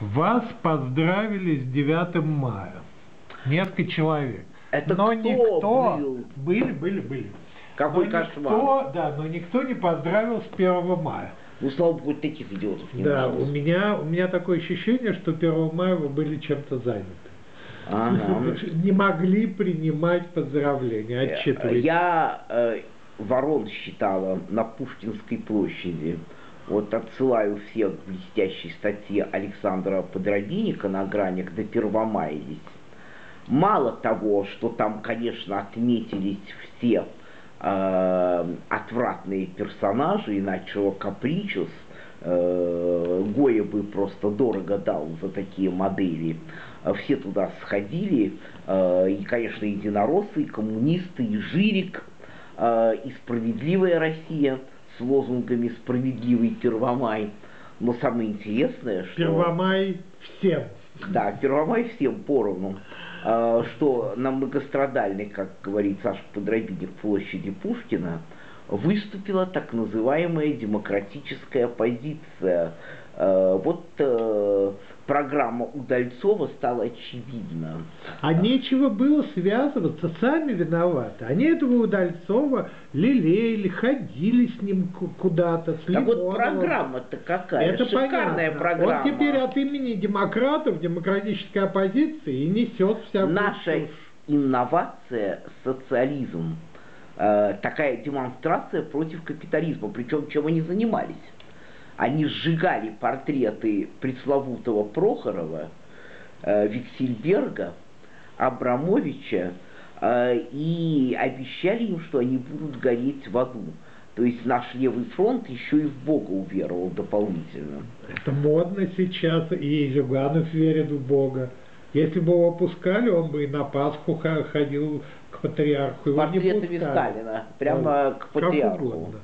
Вас поздравили с 9 мая. Несколько человек. Это но кто никто... был? Были, были, были. Какой но кошмар. Никто, да, но никто не поздравил с 1 мая. Ну, слава богу, таких идиотов не Да, нашлось. у меня, у меня такое ощущение, что 1 мая вы были чем-то заняты. Ага. Не могли принимать поздравления, отчитывать. Я э, ворон считала на Пушкинской площади. Вот отсылаю всех к блестящей статье Александра Подробинника на гранях до Первомаялись. Мало того, что там, конечно, отметились все э, отвратные персонажи, иначе Капричус, э, Гоя бы просто дорого дал за такие модели. Э, Все туда сходили, э, и, конечно, единороссы, и коммунисты, и Жирик, э, и «Справедливая Россия» с лозунгами «Справедливый Первомай». Но самое интересное, что... Первомай всем. Да, Первомай всем поровну. А, Что на многострадальной, как говорит Саша Подробинник, площади Пушкина выступила так называемая демократическая оппозиция. А, Вот э, программа Удальцова стала очевидна. А нечего было связываться, сами виноваты. Они этого Удальцова лелеяли, ходили с ним ку- куда-то, с Так вот программа-то какая? Это Шикарная понятно. программа. Он теперь от имени демократов, демократической оппозиции и несет всякую Наша чушь. инновация – социализм. Э, такая демонстрация против капитализма. Причем чем они занимались? Они сжигали портреты пресловутого Прохорова, э, Виксельберга, Абрамовича э, и обещали им, что они будут гореть в аду. То есть наш левый фронт еще и в Бога уверовал дополнительно. Это модно сейчас, и Зюганов верит в Бога. Если бы его пускали, он бы и на Пасху ходил к патриарху. Его Портретами. Сталина, прямо Да, к как патриарху. угодно.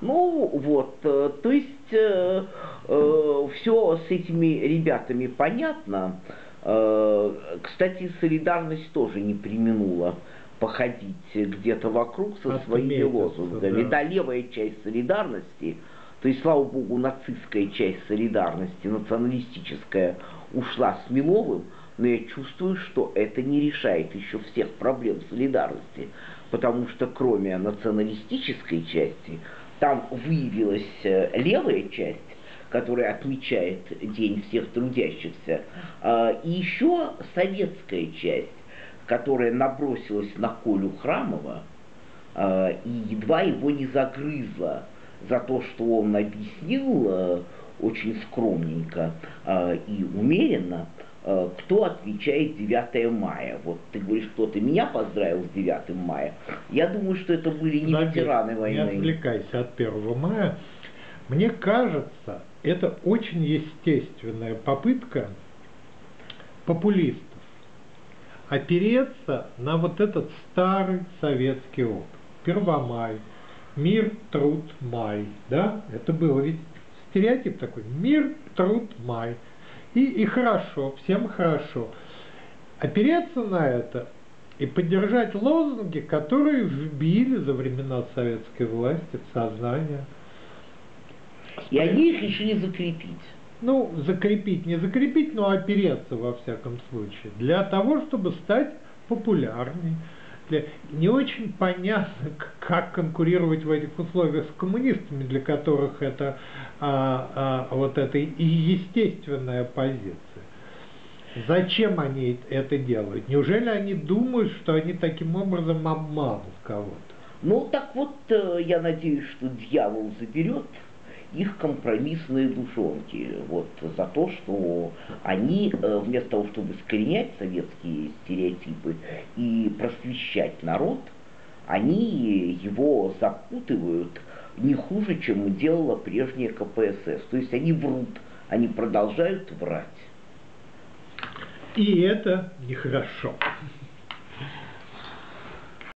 Ну вот, э, то есть все с этими ребятами понятно. Э, кстати, солидарность тоже не применула походить где-то вокруг со своими Отметиться, лозунгами. да. Да, левая часть солидарности, то есть, слава богу, нацистская часть солидарности, националистическая, ушла с Миловым, но я чувствую, что это не решает еще всех проблем солидарности, потому что кроме националистической части, там выявилась э, левая часть, которая отмечает День всех трудящихся, а, и еще советская часть, которая набросилась на Колю Храмова а, и едва его не загрызла за то, что он объяснил э, очень скромненько а, и умеренно, кто отвечает 9 мая. Вот ты говоришь, кто-то меня поздравил с 9 мая. Я думаю, что это были не Заметь, ветераны Не войны. отвлекайся от 1 мая. Мне кажется, это очень естественная попытка популистов опереться на вот этот старый советский опыт. Первомай, мир, труд, май. Да? Это было ведь стереотип такой. Мир, труд, май. И, и хорошо, всем хорошо. Опереться на это и поддержать лозунги, которые вбили за времена советской власти в сознание. И они их еще не закрепить. Ну, закрепить, не закрепить, но опереться во всяком случае. Для того, чтобы стать популярней. Для... Не очень понятно, как конкурировать в этих условиях с коммунистами, для которых это а, а, вот это и естественная позиция. Зачем они это делают? Неужели они думают, что они таким образом обманут кого-то? Ну, так вот, э, я надеюсь, что дьявол заберет их компромиссные душонки. Вот за то, что они, э, вместо того, чтобы искоренять советские стереотипы и просвещать народ, они его запутывают не хуже, чем делала прежняя КПСС. То есть они врут, они продолжают врать. И это нехорошо.